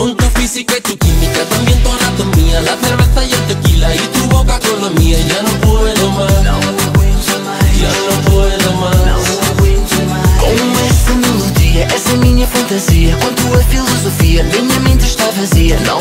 Con física y tu química, también tu anatomía La cerveza y el tequila y tu boca con la mía Ya no puedo más, ya no puedo más Com essa melodia, essa minha fantasia Quanto a filosofia, minha mente está vazia. Não